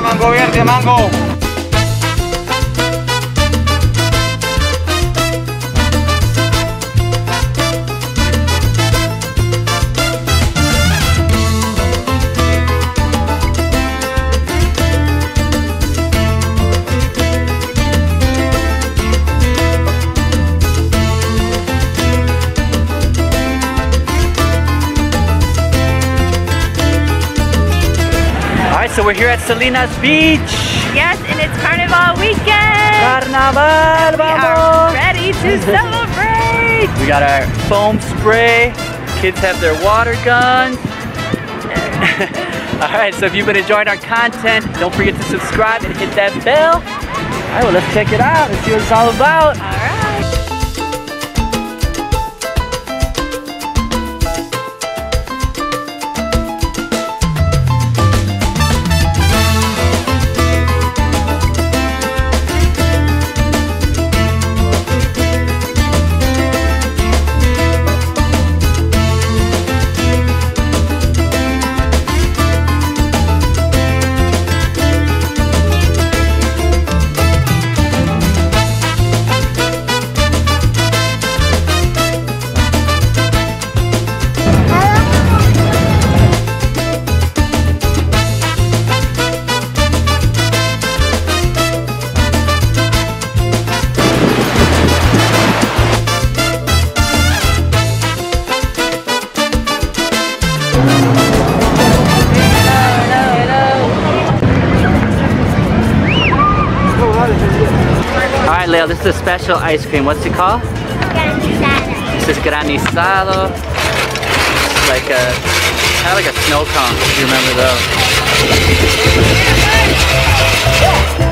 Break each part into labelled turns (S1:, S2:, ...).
S1: mango verde, mango.
S2: So we're here at Salinas Beach.
S3: Yes, and it's Carnival weekend.
S2: Carnaval,
S3: We are
S2: vamos!
S3: ready to celebrate.
S2: We got our foam spray. Kids have their water guns. All right, so if you've been enjoying our content, don't forget to subscribe and hit that bell. All right, well, let's check it out and see what it's all about.
S3: Right.
S2: Leo, this is a special ice cream. What's it called? Granizado. This is granizado. It's like a, kind of like a snow cone, if you remember those.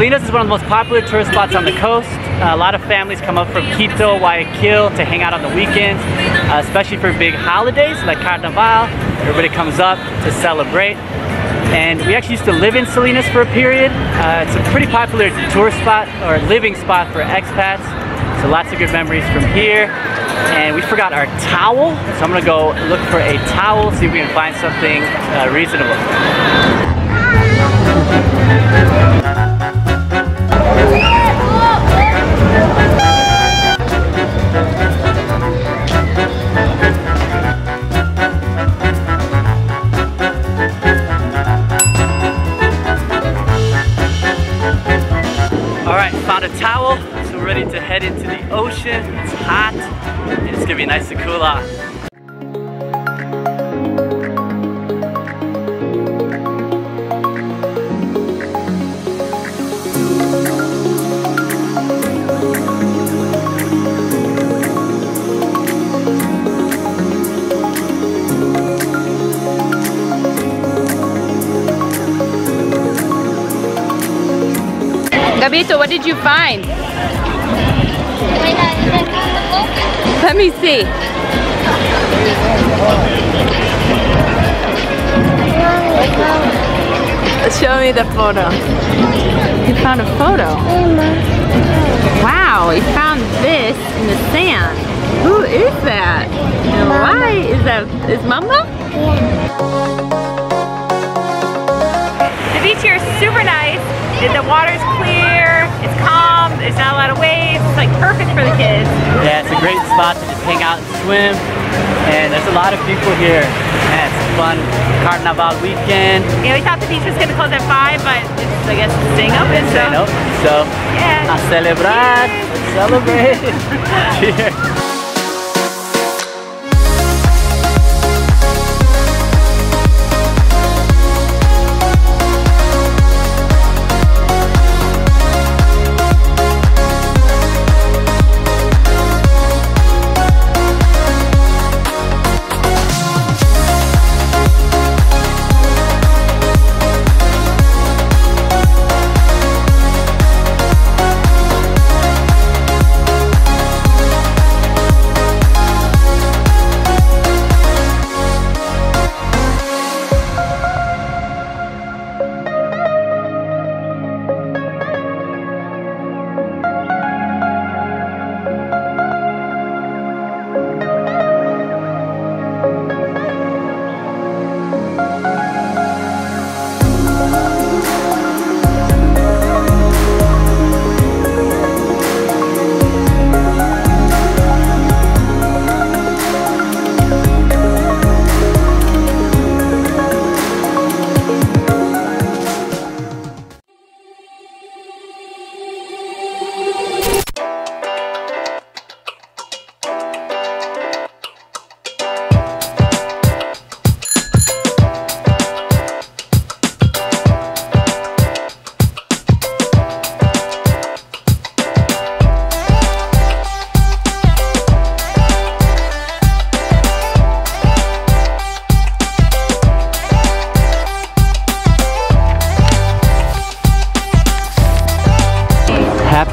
S2: Salinas is one of the most popular tourist spots on the coast. A lot of families come up from Quito, Guayaquil to hang out on the weekends, uh, especially for big holidays like Carnaval. Everybody comes up to celebrate. And we actually used to live in Salinas for a period. Uh, it's a pretty popular tourist spot or living spot for expats. So lots of good memories from here. And we forgot our towel. So I'm gonna go look for a towel, see if we can find something uh, reasonable. Head into the ocean. It's hot, and it's gonna be nice to cool off.
S3: Gabito, what did you find? Let me see. Show me the photo. You found a photo. Wow, you found this in the sand. Who is that? And why is that? Is Mama? The beach here is super nice. The water's clear.
S2: Great spot to just hang out and swim. And there's a lot of people here. Yeah, it's a fun carnival weekend.
S3: Know, we thought the beach was going to close at 5, but it's, I guess it's staying open. So,
S2: You know? So,
S3: yeah.
S2: a celebrar, let's celebrate. Cheers.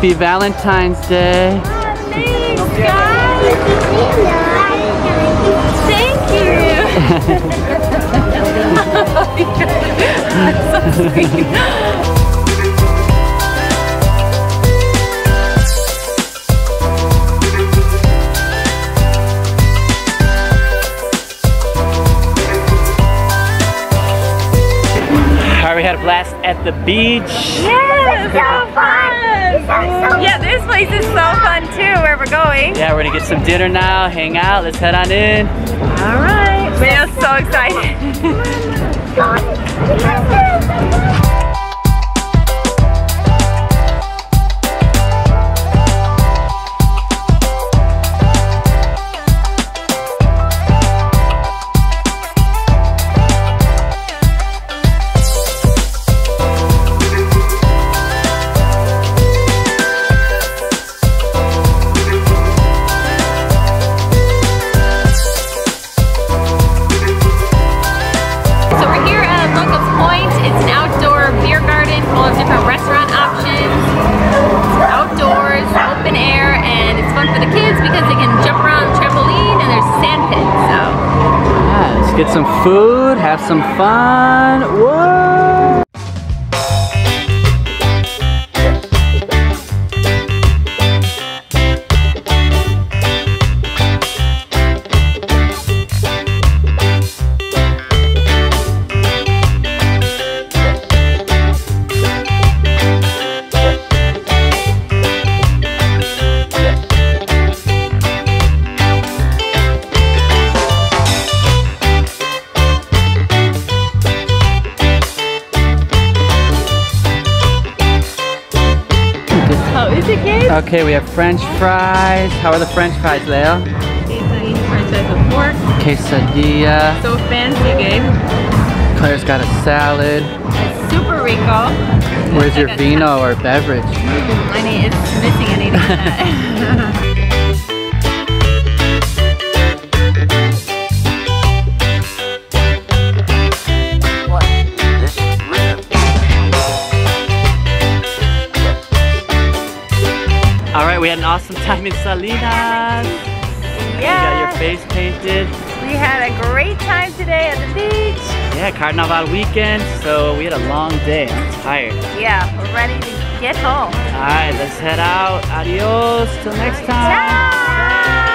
S2: Happy Valentine's Day.
S3: Thanks, guys. Thank you. so sweet.
S2: All right, we had a blast at the beach.
S3: Yes, so fun. Yeah, this place is so fun too, where we're going.
S2: Yeah, we're gonna get some dinner now, hang out, let's head on in.
S3: All right. Mayo's so excited.
S2: get some food, have some fun. Whoa! Okay, we have french fries. How are the french fries, Leo?
S3: French fries with pork.
S2: Quesadilla.
S3: So fancy, Gabe.
S2: Claire's got a salad.
S3: It's Super Rico.
S2: Where's your
S3: Like
S2: vino or beverage?
S3: I need it's missing.
S2: awesome time in Salinas. You got your face painted.
S3: we had a great time today at the beach.
S2: Yeah, Carnival weekend, so we had a long day. I'm tired.
S3: Yeah, we're ready to get home.
S2: All right, let's head out. Adios. Till next time.
S3: Ciao.